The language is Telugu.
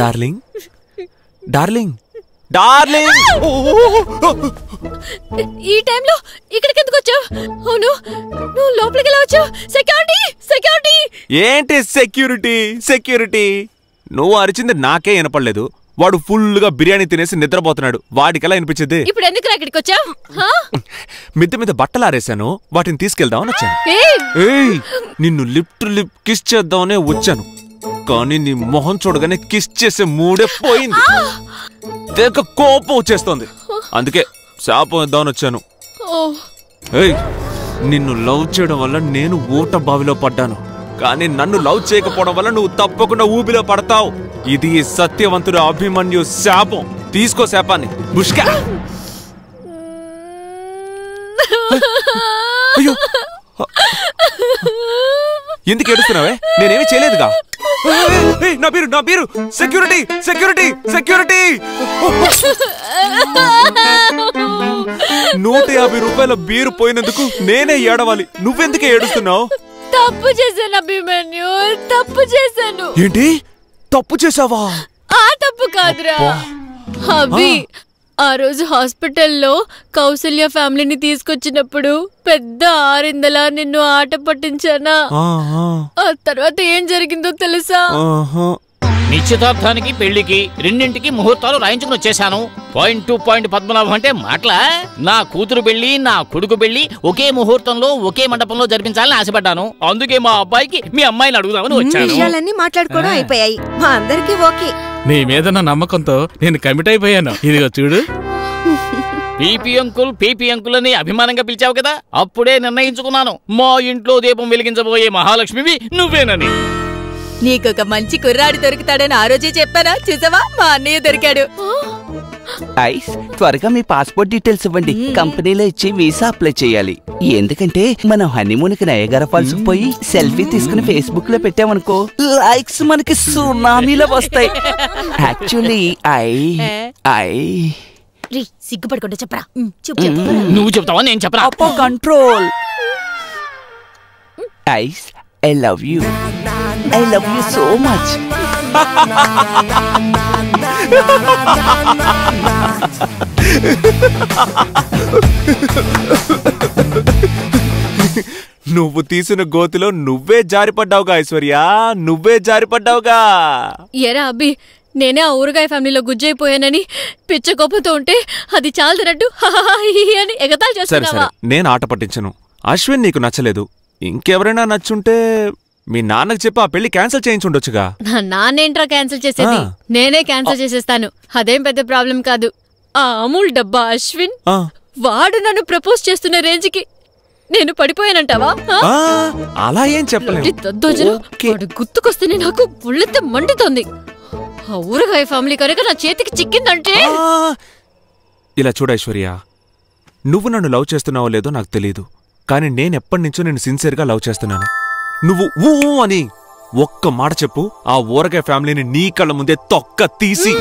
డార్లింగ్ డార్లింగ్ డార్లింగ్ ఈ టైంలో ఇక్కడికి ఎందుకు వచ్చావు? అవును నువ్వు లోపలికి ఎలా వచ్చావు? సెక్యూరిటీ సెక్యూరిటీ ఏంటి సెక్యూరిటీ సెక్యూరిటీ నువ్వు అరిచింది నాకే వినపడలేదు. వాడు ఫుల్గా బిర్యానీ తినేసి నిద్రపోతున్నాడు. వాడికెలా వినిపించింది ఇప్పుడు ఎందుకు ఇక్కడికి వచ్చావు? మిద్దె మీద బట్టలు ఆరేశాను వాటిని తీసుకెళ్దామని వచ్చాను. ఏయ్! నిన్ను లిప్ టు లిప్ కిస్ చేద్దామనే వచ్చాను. కానీ నీ మొహం చూడగానే కిస్ చేసే మూడే పోయింది. తెగ కోపం వచ్చేస్తోంది. అందుకే శాపం ఇద్దామని వచ్చాను. ఏయ్! నిన్ను లవ్ చేయడం వల్ల నేను ఊట బావిలో పడ్డాను. కానీ నన్ను లవ్ చేయకపోవడం వల్ల నువ్వు తప్పకుండా ఊబిలో పడతావు. ఇది సత్యవంతుడు అభిమన్యు శాపం. తీసుకో శాపాన్ని. ముష్కా! అయ్యో! ఎందుకు ఏడుస్తున్నావే? నేనేమీ చేయలేదుగా? నా పేరు నా పేరు! Security security security! నూట యాభై రూపాయల బీరు పోయినందుకు నేనే ఏడవాలి. నువ్వెందుకే ఏడుస్తున్నావు? తప్పు చేశాను అభిమన్యు తప్పు చేశాను. ఏంటి? తప్పు చేసావా ఆ తప్పు కాదురా. అభి ఆ. రోజు హాస్పిటల్లో కౌసల్య ఫ్యామిలీని తీసుకొచ్చినప్పుడు పెద్ద ఆరిందలా నిన్ను ఆట పట్టించానా? ఆ తర్వాత ఏం జరిగిందో తెలుసా. నిశ్చితార్థానికి పెళ్ళికి రెండింటికి ముహూర్తాలు రాయించుకుని వచ్చేసాను పాయింట్ టు పాయింట్ పద్మనాభం అంటే మాటలా? నా కూతురు పెళ్ళి నా కొడుకు పెళ్ళి ఒకే ముహూర్తంలో ఒకే మండపంలో జరిపించాలని ఆశపడ్డాను. అందుకే మా అబ్బాయికి మీ అమ్మాయిని అడుగుదామని వచ్చాను. విషయాలన్నీ మాట్లాడుకోవడం అయిపోయాయి. మా అందరికీ ఓకే. నీ మీద నా నమ్మకంతో నేను కమిట్ అయిపోయాను. ఇదిగో చూడు. పీపీ అంకుల్ పీపీ అంకుల్ అని అభిమానంగా పిలిచావు కదా? అప్పుడే నిర్ణయించుకున్నాను. మా ఇంట్లో దీపం వెలిగించబోయే మహాలక్ష్మివి నువ్వేనని. నీకొక మంచి కుర్రాడు దొరుకుతాడని ఆ రోజే చెప్పానా? చూసావా? మా అన్నయ్య దొరికాడు. ఐస్ త్వరగా మీ పాస్పోర్ట్ డీటెయిల్స్ ఇవ్వండి. కంపెనీలో ఇచ్చి వీసా అప్లై చేయాలి. ఎందుకంటే మనం హనీమూన్కి నయగర ఫాల్స్ పోయి సెల్ఫీ తీసుకుని ఫేస్బుక్లో పెట్టామనుకో లైక్స్ మనకి సునామీలో వస్తాయి. Actually I I. రీ సిగ్గుపడకుండా చెప్పరా? చెప్పు చెప్పు. నువ్వు చెప్తావా? నేను చెప్పరా? అప్పో control ice I love you I love you so much నువ్వు తీసిన గోతిలో నువ్వే జారిపడ్డావుగా ఐశ్వర్య. నువ్వే జారిపడ్డావుగా. ఎరా అబ్బి నేనే ఆ ఊరగాయ ఫ్యామిలీలో గుజ్జైపోయానని పిచ్చ కోపంతో ఉంటే అది చాలదనట్టు అని సరే సరే. చేస్తున్నావా? నేను ఆట పట్టించను. అశ్విన్ నీకు నచ్చలేదు. ఇంకెవరైనా నచ్చుంటే మీ నాన్నకు చెప్పి ఆ పెళ్ళి క్యాన్సిల్ చేయించుండొచ్చుగా. నా నాన్నేంట్రా క్యాన్సిల్ చేసేది. నేనే క్యాన్సిల్ చేసేస్తాను. అదేం పెద్ద ప్రాబ్లం కాదు. ఆ అమూల్ డబ్బా అశ్విన్ వాడు నన్ను ప్రపోజ్ చేస్తున్న రేంజ్కి నేను పడిపోయానంటావా? అలా ఏం. వాడు గుర్తుకొస్తేనే నాకు ఒళ్ళెత్త మండుతోంది. ఆ ఊరగాయ ఫ్యామిలీ కనుక నా చేతికి చిక్కిందంటే? ఇలా చూడు ఐశ్వర్య నువ్వు నన్ను లవ్ చేస్తున్నావో లేదో నాకు తెలియదు కానీ నేను ఎప్పటి నుంచో నేను సిన్సియర్గా లవ్ చేస్తున్నాను. నువ్వు ఊ అని ఒక్క మాట చెప్పు ఆ ఊరగాయ ఫ్యామిలీని నీ కళ్ళ ముందే తొక్క తీసి.